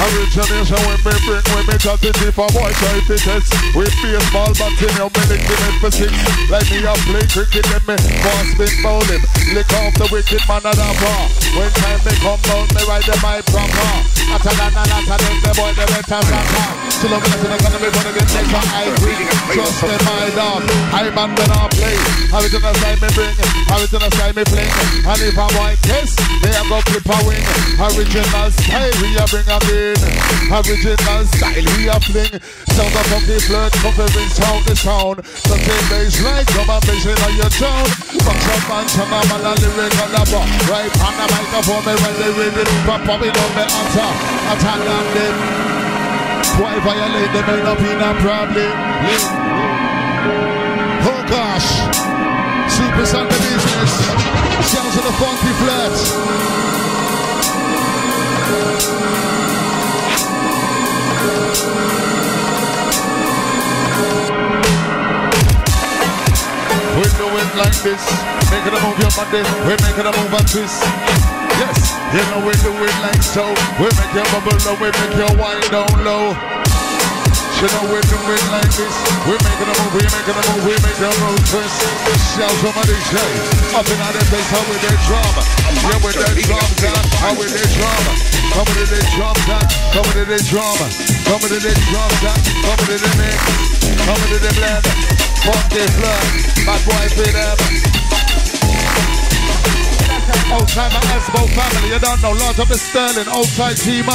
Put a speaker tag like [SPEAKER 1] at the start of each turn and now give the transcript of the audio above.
[SPEAKER 1] Origination when me bring when me got it if a boy try to test. We baseball but in your minute give it for six. Like me a play cricket then me pass spin bowling. Lick off the wicked man of the bar. When time me come down me ride the mic proper. After that and after them the boy the better rapper. Still I'm gonna gonna be one I bring. Trust me my dog. I man when I play. How it in side me bring. How in side me fling. And if a boy kiss, they a go clip a wing. Original style we a bring again. Original style we a fling. Sound of funky flirt, comfy sound the sound. Something bass like come and bass in your town. Box up man, turn up and a lyric on the bar. Right on the microphone, me when they read it, pop up it on the answer. Attack them them. Why violate them may not be no problem. Oh gosh. Super Sunday business. Sounds of the funky flats. We do it like this, making a move your body, we're making a move and twist. You know we do it like so. We make your bubble low, we make your wine down low. You know we do it like this. We're making a move, we're making a move, we make your move twist. Shout somebody say, up in the place, how with that drama. Yeah, with that drum down, how with that drama. Come with that drum down, come with that drama. Come with that drum down, come with that mix. Come with that blend. Fuck this blood, bad boy for them. Time at Esbo family, you don't know, Lord of the Sterling, old time team up.